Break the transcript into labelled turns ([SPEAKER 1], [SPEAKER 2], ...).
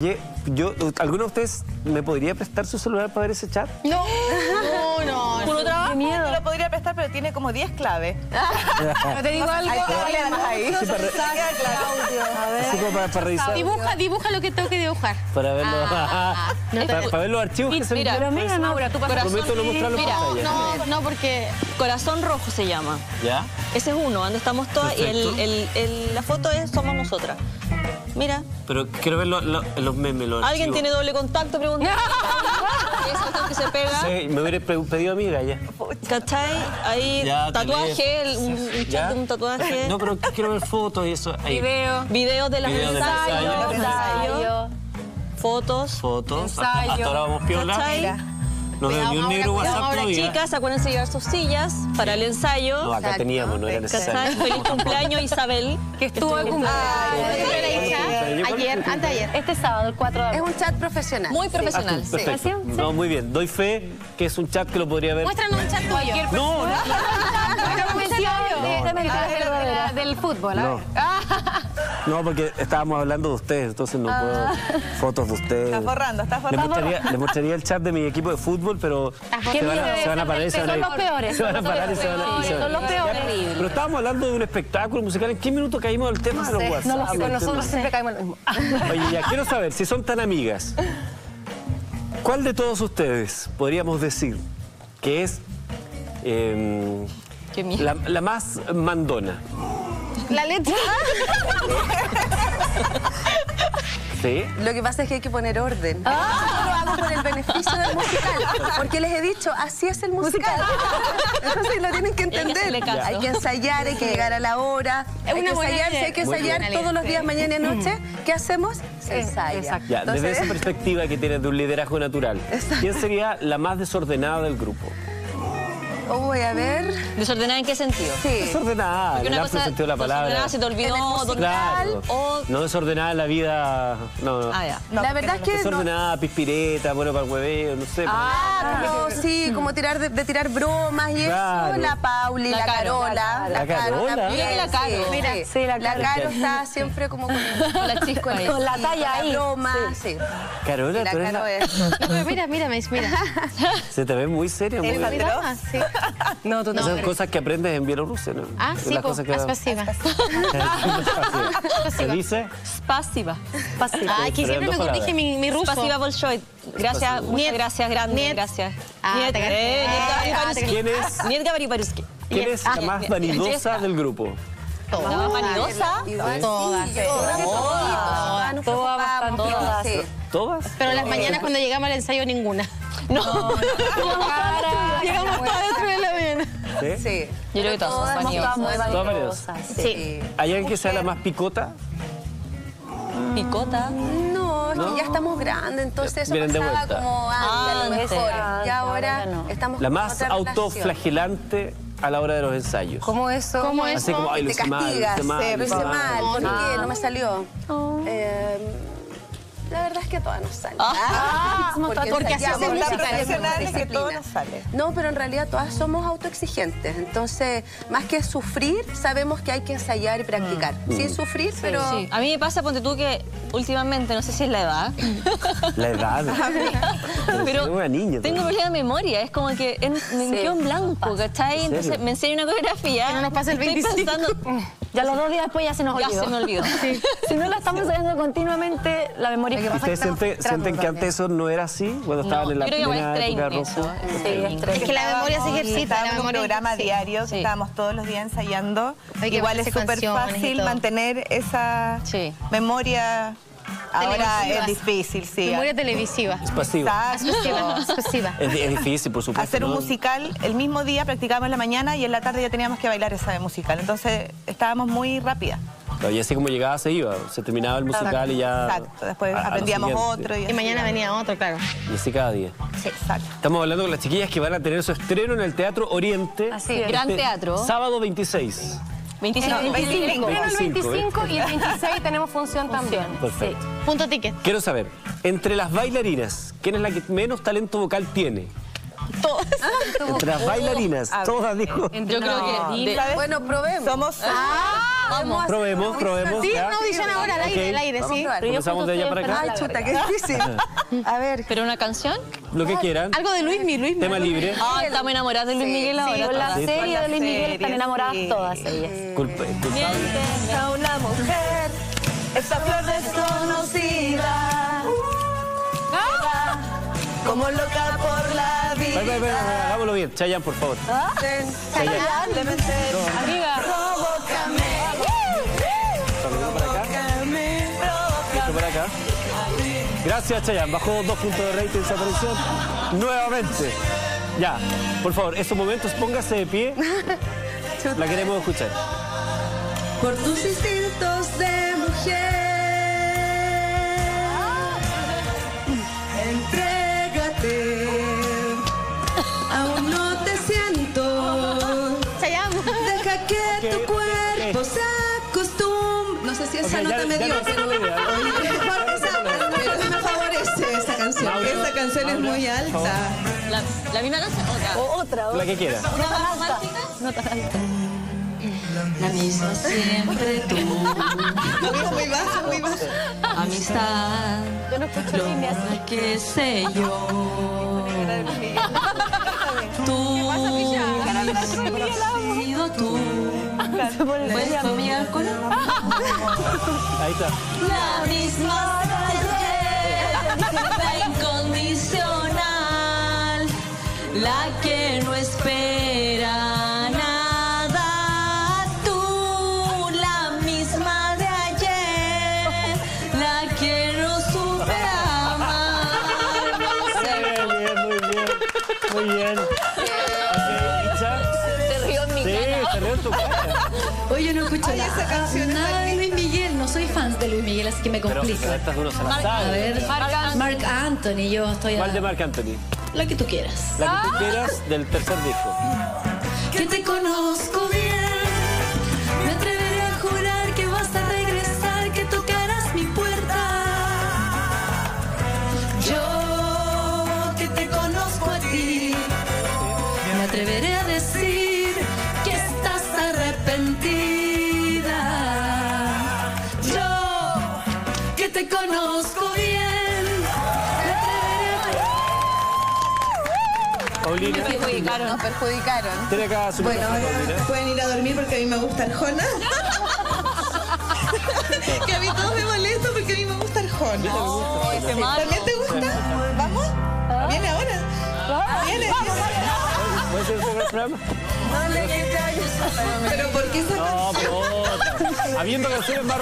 [SPEAKER 1] Oye, yo, ¿alguno de ustedes me podría prestar su celular para ver ese chat?
[SPEAKER 2] No, no, no.
[SPEAKER 3] Puro trabajo.
[SPEAKER 2] miedo.
[SPEAKER 3] Te lo podría prestar, pero tiene como 10 claves.
[SPEAKER 2] No te digo algo.
[SPEAKER 3] Hay problemas ahí.
[SPEAKER 1] Sí, para, así como para, para revisar.
[SPEAKER 2] Dibuja, dibuja lo que tengo que dibujar.
[SPEAKER 1] Para ver los,
[SPEAKER 2] Ah, no te-
[SPEAKER 1] para, para ver los archivos que se envían.
[SPEAKER 3] pero mira, Maura, tu corazón.
[SPEAKER 1] Prometo no
[SPEAKER 3] Mira.
[SPEAKER 2] No, no, porque
[SPEAKER 3] Corazón rojo se llama.
[SPEAKER 1] ¿Ya?
[SPEAKER 3] Ese es uno, donde estamos todas y el,
[SPEAKER 1] Perfecto.
[SPEAKER 3] el- el- la foto es somos nosotras. Mira,
[SPEAKER 1] Pero quiero ver lo- lo- los memes, los
[SPEAKER 3] alguien
[SPEAKER 1] archivos.
[SPEAKER 3] tiene doble contacto, pregunta. Eso que se pega.
[SPEAKER 1] Sí, me hubiera pedido amiga ya.
[SPEAKER 3] ¿Cachai? Ahí
[SPEAKER 1] Ya,
[SPEAKER 3] tatuaje, un, un chat un tatuaje.
[SPEAKER 1] No, pero quiero ver fotos y eso. Ahí.
[SPEAKER 2] video.
[SPEAKER 3] Videos de las
[SPEAKER 1] Videos
[SPEAKER 3] ensayos,
[SPEAKER 1] ensayo.
[SPEAKER 3] ensayo, fotos.
[SPEAKER 1] Fotos. Hasta,
[SPEAKER 2] Ensayo.
[SPEAKER 1] hasta ahora vamos piola.
[SPEAKER 3] ¿Cachai?
[SPEAKER 1] No veo ni un
[SPEAKER 2] Ahora,
[SPEAKER 1] negro
[SPEAKER 2] cuidado,
[SPEAKER 1] WhatsApp
[SPEAKER 3] Ahora,
[SPEAKER 1] todavía.
[SPEAKER 3] chicas, acuérdense de llevar sus sillas para el ensayo.
[SPEAKER 1] No, acá teníamos, no era necesario.
[SPEAKER 3] Feliz cumpleaños, Isabel.
[SPEAKER 2] Que estuvo de cumpleaños. Ayer, antes de ayer.
[SPEAKER 4] Este sábado, el 4 de
[SPEAKER 5] Es
[SPEAKER 4] agosto.
[SPEAKER 5] un chat profesional.
[SPEAKER 3] Muy
[SPEAKER 5] Sí.
[SPEAKER 3] profesional.
[SPEAKER 1] Ah, Perfecto.
[SPEAKER 4] ¿Sí? ¿Sí?
[SPEAKER 1] No, muy bien. Doy fe que es un chat que lo podría ver.
[SPEAKER 2] Muéstranos un chat tuyo.
[SPEAKER 1] No, no.
[SPEAKER 4] Me dice la verdadera.
[SPEAKER 2] del fútbol, a
[SPEAKER 1] No. No, porque estábamos hablando de ustedes, entonces no puedo fotos de ustedes.
[SPEAKER 3] Estás borrando, estás
[SPEAKER 1] Les
[SPEAKER 3] borrando.
[SPEAKER 1] mostraría, les mostraría el chat de mi equipo de fútbol, pero
[SPEAKER 4] Qué
[SPEAKER 1] se van, a, se van a parar y se van a
[SPEAKER 4] Son
[SPEAKER 1] ir.
[SPEAKER 4] los peores.
[SPEAKER 1] Se van a parar y se van a a
[SPEAKER 4] Son los
[SPEAKER 1] ir.
[SPEAKER 4] peores.
[SPEAKER 1] Pero estábamos hablando de un espectáculo musical. ¿En qué minuto caímos del tema de los WhatsApp?
[SPEAKER 4] No lo sé, nosotros siempre caemos en lo mismo.
[SPEAKER 1] Oye, ya quiero saber, si son tan amigas, ¿cuál de todos ustedes podríamos decir que es
[SPEAKER 3] miedo.
[SPEAKER 1] la, la más mandona?
[SPEAKER 2] La letra.
[SPEAKER 1] ¿Sí?
[SPEAKER 5] Lo que pasa es que hay que poner orden.
[SPEAKER 4] Ah.
[SPEAKER 5] Yo lo hago por el beneficio del musical. Porque les he dicho, así es el musical. Entonces lo tienen que
[SPEAKER 3] hay que
[SPEAKER 5] entender. Hay que ensayar, hay que llegar a la hora.
[SPEAKER 2] Es
[SPEAKER 5] hay
[SPEAKER 2] una
[SPEAKER 5] que
[SPEAKER 2] buena
[SPEAKER 5] ensayar, si
[SPEAKER 2] idea.
[SPEAKER 5] hay que ensayar
[SPEAKER 2] bien.
[SPEAKER 5] todos los días, mañana y noche. ¿Qué hacemos? Se ensaya.
[SPEAKER 4] exacto.
[SPEAKER 1] Ya, desde
[SPEAKER 5] Entonces,
[SPEAKER 1] esa perspectiva que tienes de un liderazgo natural, ¿quién sería la más desordenada del grupo?
[SPEAKER 5] Oh, voy a ver.
[SPEAKER 3] ¿Desordenada en qué sentido?
[SPEAKER 5] Sí.
[SPEAKER 1] Desordenada,
[SPEAKER 3] Porque
[SPEAKER 1] en
[SPEAKER 3] una
[SPEAKER 1] amplio
[SPEAKER 3] cosa
[SPEAKER 1] sentido de la palabra.
[SPEAKER 3] desordenada se te olvidó.
[SPEAKER 5] En el musical,
[SPEAKER 3] dormir,
[SPEAKER 1] Claro.
[SPEAKER 3] O...
[SPEAKER 1] No desordenada en la vida. No, no.
[SPEAKER 3] Ah, ya.
[SPEAKER 5] la verdad es que. no-
[SPEAKER 1] Desordenada, pispireta, bueno para el hueveo, no sé.
[SPEAKER 5] Ah, pero sí, como tirar de, de tirar bromas y
[SPEAKER 1] Claro.
[SPEAKER 5] eso, la Pauli,
[SPEAKER 3] La
[SPEAKER 5] la,
[SPEAKER 3] Caro.
[SPEAKER 5] Carola.
[SPEAKER 1] La Carola.
[SPEAKER 5] también,
[SPEAKER 3] Mira que la Caro.
[SPEAKER 5] sí,
[SPEAKER 3] Mira,
[SPEAKER 5] sí.
[SPEAKER 4] sí, la Caro.
[SPEAKER 5] Caro está siempre como con,
[SPEAKER 3] La chispa ahí.
[SPEAKER 4] Con la
[SPEAKER 5] sí,
[SPEAKER 4] talla ahí.
[SPEAKER 5] La broma, sí.
[SPEAKER 1] Carola,
[SPEAKER 5] La
[SPEAKER 1] tú eres
[SPEAKER 5] Caro
[SPEAKER 1] la-
[SPEAKER 5] es.
[SPEAKER 2] No, pero mira, mira, me mira.
[SPEAKER 1] Se te ve muy seria, muy
[SPEAKER 3] ¿Eres
[SPEAKER 1] bien.
[SPEAKER 2] sí.
[SPEAKER 4] No, tú
[SPEAKER 1] Esas cosas que aprendes en Bielorrusia, ¿no?
[SPEAKER 2] Ah, sí,
[SPEAKER 1] las cosas que-
[SPEAKER 2] es pasiva.
[SPEAKER 1] Se dice
[SPEAKER 3] Pasiva.
[SPEAKER 4] Pasiva.
[SPEAKER 2] Ay, que siempre me corrige mi, mi ruso.
[SPEAKER 3] Pasiva Bolshoi. Gracias, muchas
[SPEAKER 2] Niet.
[SPEAKER 3] gracias, grande,
[SPEAKER 2] Niet.
[SPEAKER 3] gracias.
[SPEAKER 2] Ah,
[SPEAKER 3] eh,
[SPEAKER 2] Ah,
[SPEAKER 1] ¿Quién es,
[SPEAKER 3] Niet Gabariparuski.
[SPEAKER 1] quién es la
[SPEAKER 3] Ah,
[SPEAKER 1] más vanidosa del grupo?
[SPEAKER 3] ¿La más vanidosa?
[SPEAKER 2] Todas,
[SPEAKER 5] todas,
[SPEAKER 4] Todas.
[SPEAKER 1] ¿Todas?
[SPEAKER 2] Pero las mañanas cuando llegamos al ensayo, ninguna.
[SPEAKER 3] No.
[SPEAKER 2] Llegamos todas dentro de la mañana.
[SPEAKER 1] ¿Sí?
[SPEAKER 5] Sí.
[SPEAKER 3] Yo creo que todas son
[SPEAKER 4] muy
[SPEAKER 1] Todas
[SPEAKER 4] valiosas.
[SPEAKER 2] Sí.
[SPEAKER 1] ¿Hay alguien que sea la más picota?
[SPEAKER 3] Picota.
[SPEAKER 5] No, es
[SPEAKER 1] ¿No?
[SPEAKER 5] que ya estamos grandes, entonces eso pasaba como antes, a lo
[SPEAKER 3] Antes.
[SPEAKER 5] mejor.
[SPEAKER 4] Ah,
[SPEAKER 5] y ahora
[SPEAKER 4] no.
[SPEAKER 5] estamos
[SPEAKER 1] La más autoflagelante a la hora de los ensayos.
[SPEAKER 5] ¿Cómo eso?
[SPEAKER 2] ¿Cómo eso?
[SPEAKER 1] Así como, ay, lo
[SPEAKER 5] Te
[SPEAKER 1] hice mal, lo
[SPEAKER 5] castigas,
[SPEAKER 1] hice mal, lo hice mal.
[SPEAKER 5] ¿por
[SPEAKER 2] No.
[SPEAKER 5] qué? No me salió. Eh, que todas nos salen.
[SPEAKER 3] Ah.
[SPEAKER 5] porque
[SPEAKER 2] porque así
[SPEAKER 5] ensayamos,
[SPEAKER 2] hacemos música,
[SPEAKER 3] es que todo nos sale.
[SPEAKER 5] No, pero en realidad todas somos autoexigentes. Entonces, más que sufrir, sabemos que hay que ensayar y practicar.
[SPEAKER 1] Mm.
[SPEAKER 5] Sin sufrir, pero...
[SPEAKER 3] Sí. A mí me pasa, ponte tú, que últimamente, no sé si es la edad,
[SPEAKER 1] La edad.
[SPEAKER 3] pero
[SPEAKER 1] Soy una niña.
[SPEAKER 3] tengo problema de memoria. Es como que en- me quedo en blanco, ¿cachai?
[SPEAKER 1] ¿En
[SPEAKER 3] Entonces me enseña una coreografía.
[SPEAKER 2] Que no nos pase el
[SPEAKER 3] estoy
[SPEAKER 2] 25.
[SPEAKER 3] pensando,
[SPEAKER 4] Ya los dos días después ya se nos
[SPEAKER 3] ya
[SPEAKER 4] olvidó.
[SPEAKER 3] se me olvidó.
[SPEAKER 4] Si no la estamos ensayando continuamente, la memoria es
[SPEAKER 1] ¿Ustedes sienten, sienten que antes eso no era así? Cuando estaban
[SPEAKER 3] No,
[SPEAKER 1] en la
[SPEAKER 3] yo creo que
[SPEAKER 1] plena
[SPEAKER 3] es
[SPEAKER 1] época
[SPEAKER 3] es
[SPEAKER 4] Sí, es.
[SPEAKER 2] Es que la memoria se ejercita.
[SPEAKER 6] En un programa
[SPEAKER 2] sí.
[SPEAKER 6] diario, que
[SPEAKER 3] Sí.
[SPEAKER 6] estábamos todos los días ensayando.
[SPEAKER 2] Que
[SPEAKER 6] Igual es súper fácil mantener esa
[SPEAKER 3] Sí.
[SPEAKER 6] memoria. Ahora es difícil, sí.
[SPEAKER 2] Memoria televisiva.
[SPEAKER 1] Es.
[SPEAKER 6] Exacto.
[SPEAKER 2] Pasiva. pasiva.
[SPEAKER 1] Es, es difícil, por supuesto.
[SPEAKER 6] Hacer un
[SPEAKER 1] ¿no?
[SPEAKER 6] musical el mismo día, practicábamos en la mañana y en la tarde ya teníamos que bailar esa musical. Entonces estábamos muy rápidas.
[SPEAKER 1] Y así como llegaba, se iba. Se terminaba el musical y ya.
[SPEAKER 6] Exacto. Después
[SPEAKER 1] a-
[SPEAKER 6] aprendíamos otro. Y,
[SPEAKER 2] Y mañana venía otro, claro.
[SPEAKER 1] Y así cada día.
[SPEAKER 6] Sí, exacto.
[SPEAKER 1] Estamos hablando con las chiquillas que van a tener su estreno en el Teatro Oriente.
[SPEAKER 4] Así es.
[SPEAKER 3] Gran
[SPEAKER 1] este
[SPEAKER 3] teatro.
[SPEAKER 1] Sábado 26.
[SPEAKER 3] 25.
[SPEAKER 4] El 25,
[SPEAKER 1] 25,
[SPEAKER 4] el 25 y el 26 tenemos función también.
[SPEAKER 1] Perfecto.
[SPEAKER 2] Punto ticket.
[SPEAKER 1] Quiero saber, entre las bailarinas, ¿quién es la que menos talento vocal tiene?
[SPEAKER 2] Todas.
[SPEAKER 1] Entre las bailarinas, todas dijo.
[SPEAKER 3] Yo creo que... de-.
[SPEAKER 5] Bueno, probemos.
[SPEAKER 6] Somos.
[SPEAKER 2] Ah,
[SPEAKER 7] Vamos.
[SPEAKER 1] Probemos, probemos.
[SPEAKER 2] Sí,
[SPEAKER 1] ya.
[SPEAKER 2] una audición ahora, al aire,
[SPEAKER 1] Ok.
[SPEAKER 2] al aire,
[SPEAKER 5] Vamos a
[SPEAKER 2] sí.
[SPEAKER 5] probar.
[SPEAKER 1] Comenzamos de allá para acá.
[SPEAKER 5] Ay, chuta, qué difícil. A ver.
[SPEAKER 7] ¿Pero una canción?
[SPEAKER 1] Lo que quieran.
[SPEAKER 2] Algo de Luismi, Luismi.
[SPEAKER 1] Tema libre.
[SPEAKER 7] Ah, estamos enamoradas de Luis
[SPEAKER 5] Sí,
[SPEAKER 7] Miguel
[SPEAKER 5] sí,
[SPEAKER 7] ahora.
[SPEAKER 8] Con la serie de Luis Miguel están enamoradas
[SPEAKER 6] sí.
[SPEAKER 8] todas ellas.
[SPEAKER 1] Culpa- culpable.
[SPEAKER 6] A una mujer, esa flor desconocida. Como loca por la vida.
[SPEAKER 1] vale, hagámoslo bien. Chayanne, por favor.
[SPEAKER 6] Simplemente
[SPEAKER 7] Amiga.
[SPEAKER 1] Saludos para acá. Esto para acá. Gracias, Chayanne. Bajó dos puntos de rating esa aparición. Nuevamente. Ya, por favor, esos momentos, póngase de pie. La queremos escuchar.
[SPEAKER 5] Por tus instintos si esa nota
[SPEAKER 1] ya-
[SPEAKER 5] me dio,
[SPEAKER 1] no
[SPEAKER 5] pero. pero no me favorece esa canción. Esa canción es muy alta.
[SPEAKER 7] La, la misma canción. Otra.
[SPEAKER 8] O otra,
[SPEAKER 1] La que quiera.
[SPEAKER 7] ¿Una romántica?
[SPEAKER 8] no tan alta.
[SPEAKER 3] La misma siempre tú,
[SPEAKER 5] Muy baja, muy baja.
[SPEAKER 3] amistad,
[SPEAKER 8] Yo no escucho
[SPEAKER 3] lo
[SPEAKER 8] líneas.
[SPEAKER 3] que sé yo. Tú, sido tú, pues fue mi alcohol.
[SPEAKER 1] Ahí está.
[SPEAKER 3] La misma la incondicional, la que no espera nada. Tú, la misma de ayer, la que no supe amar.
[SPEAKER 1] Muy bien, muy bien. Muy bien.
[SPEAKER 4] Oye, no escucho nada, nada de Luis Miguel. No soy fan de Luis Miguel, así que me complico.
[SPEAKER 1] pero uno se
[SPEAKER 4] A ver, Marc Anthony, yo estoy a
[SPEAKER 1] ¿Cuál de Marc Anthony?
[SPEAKER 4] la que tú quieras.
[SPEAKER 1] La que tú quieras del tercer disco.
[SPEAKER 4] Que te conozco bien, te conozco bien,
[SPEAKER 1] Paulina,
[SPEAKER 5] Nos perjudicaron.
[SPEAKER 1] tiene acá su
[SPEAKER 6] Bueno, ahora pueden ir a dormir porque a mí me gusta Arjona. que a mí todos me molestan porque a mí me gusta Arjona. ¿También te gusta? ¿Vamos? ¿Viene ahora? ¿Viene?
[SPEAKER 1] ¿Puede ser ese el programa?
[SPEAKER 6] ¿Pero por qué esa
[SPEAKER 1] No. Habiendo canciones más